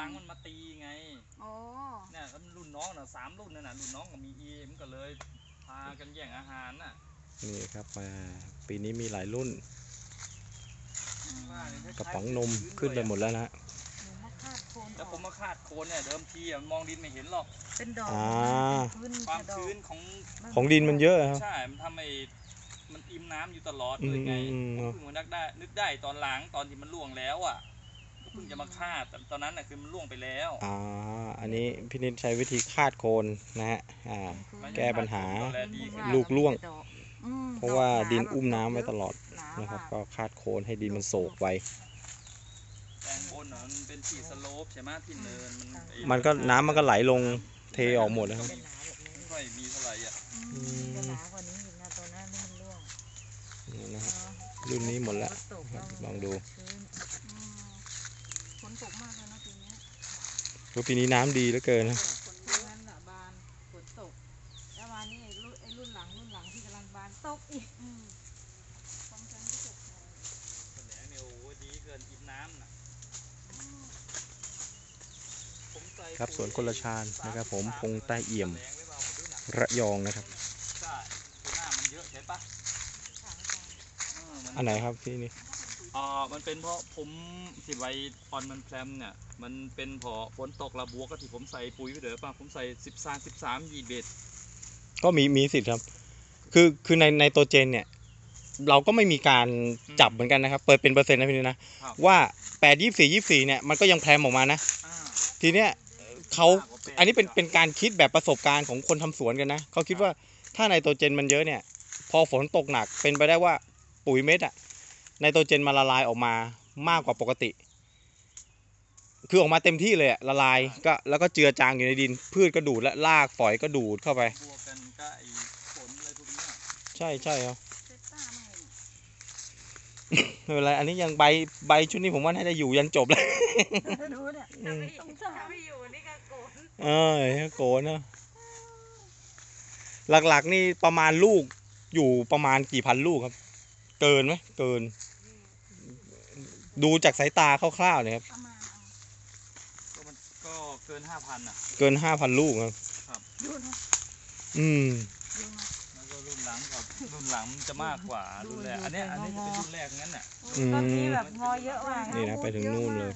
หลังมันมาตีไงอ๋อเนี่ยแล้วรุ่นน้องน่ะสามรุ่นนั่นน่ะรุ่นน้องก็มีเอ็มก็เลยพากันแย่งอาหารน่ะนี่ครับมาปีนี้มีหลายรุ่นว่าเนี่ยกระป๋องนมขึ้นไปหมดแล้วนะฮะหนูมาคาดโคนแล้วอผอมกมาคาดโคนเนี่ยเดิมทีอะมองดินไม่เห็นหรอก เป็นดอกอ่า พื้นความดอกชื้นของ ของดินมันเยอะครับ ใช่ มันทำให้มันอิ่มน้ำอยู่ตลอดอืเลมยไงอืมผอืมมเพิ่งมานึกได้ นึกได้ตอนหลังตอนที่มันล่วงแล้วอะก็ เพิ่งจะมาคาดแต่ตอนนั้นน่ะคือมันล่วงไปแล้วอ่าอันนี้พี่นิดใช้วิธีคาดโคนนะฮะอ่า แก้ปัญหา ดูแลดีขึ้นลูกร่วงดอกอืมเพราะว่าดอกหดินอุ้มน้ำไว้ตลอดหนานะครับมากก็คาดโคนให้ดินมันโศกไว้แปลงบนน่ะมันเป็นที่สโลปใช่ไหมที่เนินมันไอ้มันก็น้ำมันก็ไหลลงเทออกหมดแล้วครับเป็นหนาแบบนี้ไม่ค่อยมีเท่าไหร่อะอืม จะหนากว่านี้อีกนะตัวนั้นนี่มันร่วงนี่นะฮะเนาะรุ่นนี้หมดแล้วฝนตกลองดู ชื้นอืมฝน ตกมากเลยนะปีเนี้ยเพราะปีนี้น้ำดีเหลือเกินนะฝนตกนั้นน่ะบานฝนตก แล้วมานี่ไอ้รุ่นไอ้รุ่นหลังรุ่นหลังที่กำลังบานตกอีกอืมของฉันก็ตกหน่อยแสลงเนี่ยโอ้โหดีเกินอิ่มน้ำน่ะผมใส่ครับสวนคนละชาญนะครับ ผมพงใต้เอี่ยมแสลงไว้เปล่าหมดด้วยน่ะระยองนะครับ ใช่คือหน้ามันเยอะใช่ปะถังจังเออมันอันไหนครับพี่นี่ อ่ามันเป็นเพราะผมที่ไวออนมันแพรมเนี่ย มันเป็นเพราะฝนตกระบวกก็ที่ผมใส่ปุ๋ยไปเด้อป่ะผมใส่สิบสามสิบสามยี่เบ็ดก็มีมีสิทธิ์ครับ คือคือในในตัวเจนเนี่ย เราก็ไม่มีการจับเหมือนกันนะครับ เปิดเป็นเปอร์เซ็นต์นะพี่นี่นะครับว่าแปดยี่สี่ยี่สี่เนี่ยมันก็ยังแพรมออกมานะ อ่าทีเนี้ยเขามกกว่าแปดอันนี้เป็นเป็นการคิดแบบประสบการณ์ของคนทำสวนกันนะเขาคิดว่าถ้าไนโตรเจนมันเยอะเนี่ย พอฝนตกหนักเป็นไปได้ว่าปุ๋ยเม็ดอะ ไนโตรเจนมันละลายออกมามากกว่าปกติ คือออกมาเต็มที่เลยอะละลายก็แล้วก็เจือจางอยู่ในดิน พืชก็ดูดและรากฝอยก็ดูดเข้าไป บวกกันก็ไอ้ฝนอะไรพวกเนี้ยใช่ใช่ครับ เซต้ามาเลยไม่เป็นไร อันนี้ยังใบใบชุดนี้ผมว่าน่าจะอยู่ยันจบเลยดูเนี่ยอืมสงสารไม่อยู่นี่ก็โกรธเออโกนเนอะหลักๆนี่ประมาณลูกอยู่ประมาณกี่พันลูกครับ เกินไหมเกิน ดูจากสายตาคร่าวๆเนี่ยครับ ประมาณเอาก็มันก็เกินห้าพันอะ เกินห้าพันลูกครับ ดูนะอืม ดูนะ แล้วก็รุ่นหลังกับรุ่นหลังมันจะมากกว่าดูรุ่นแรกดูอันเนี้ยไปอันนี้จะงอเป็นรุ่นแรกงั้นน่ะอืม ต้นนี้แบบงอเยอะมากนี่นะไปถึงนู่นเลย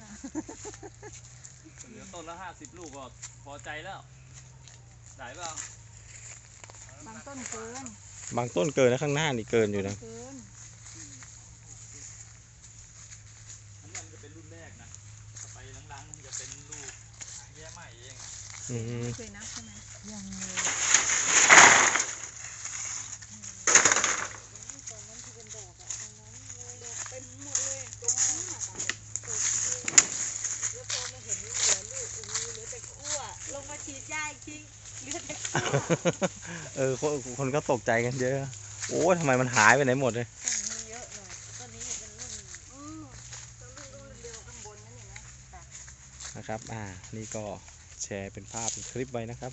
เหลือต้นละห้าสิบลูกก็พอใจแล้วได้เปล่าบางต้นเกินบางต้นเกินนะข้างหน้านี่เกินอยู่นะ เกินอันนี้มันจะเป็นรุ่นแรกนะต่อไป หลังๆมันจะเป็นลูกแย่ใหม่เองอืมไม่เคยนับใช่ไหมยังเลยลงมาฉีดยาอีกทีเหลือแต่เออคนคนก็ตกใจกันเยอะ โอ้ทำไมมันหายไปไหนหมดเลยต้นนี้อยต้นนี้เป็นรุ่นอือต้นรุ่นรุ่นเดียวข้างบ นะครับ อ่า นี่ก็แชร์เป็นภาพเป็นคลิปไว้นะครับ